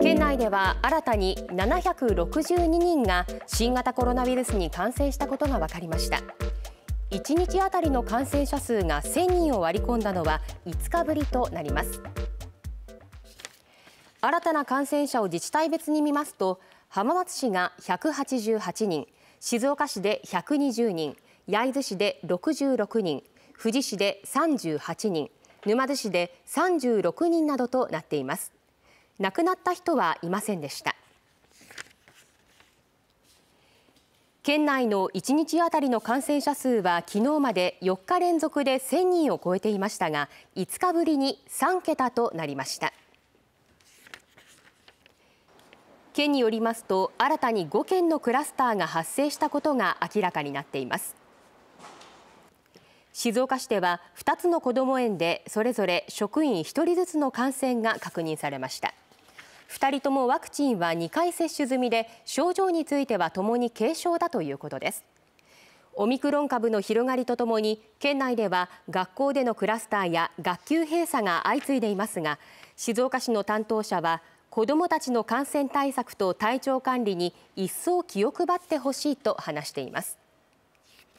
県内では新たに762人が新型コロナウイルスに感染したことが分かりました。1日あたりの感染者数が1000人を割り込んだのは5日ぶりとなります。新たな感染者を自治体別に見ますと浜松市が188人静岡市で120人焼津市で66人富士市で38人沼津市で36人などとなっています。亡くなった人はいませんでした。県内の1日あたりの感染者数は昨日まで4日連続で1000人を超えていましたが5日ぶりに3桁となりました。県によりますと新たに5件のクラスターが発生したことが明らかになっています。静岡市では2つのこども園でそれぞれ職員1人ずつの感染が確認されました。2人ともワクチンは2回接種済みで症状についてはともに軽症だということです。オミクロン株の広がりとともに県内では学校でのクラスターや学級閉鎖が相次いでいますが静岡市の担当者は子どもたちの感染対策と体調管理に一層気を配ってほしいと話しています。